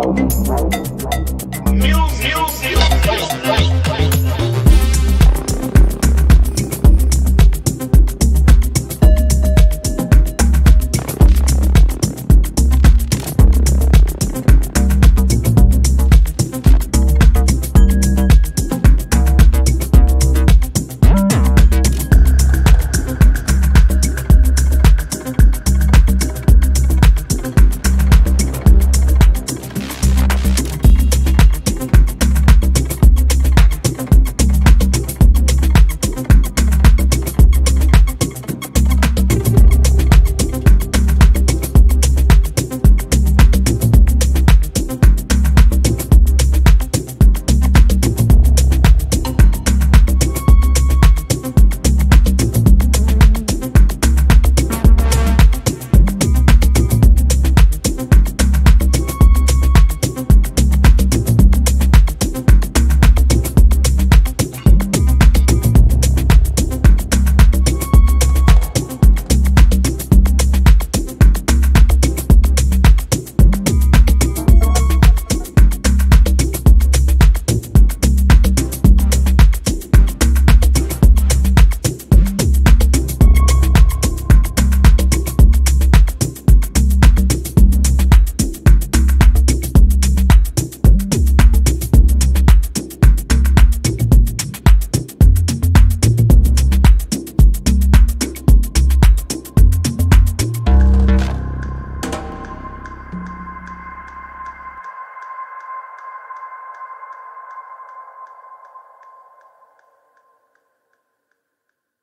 Music.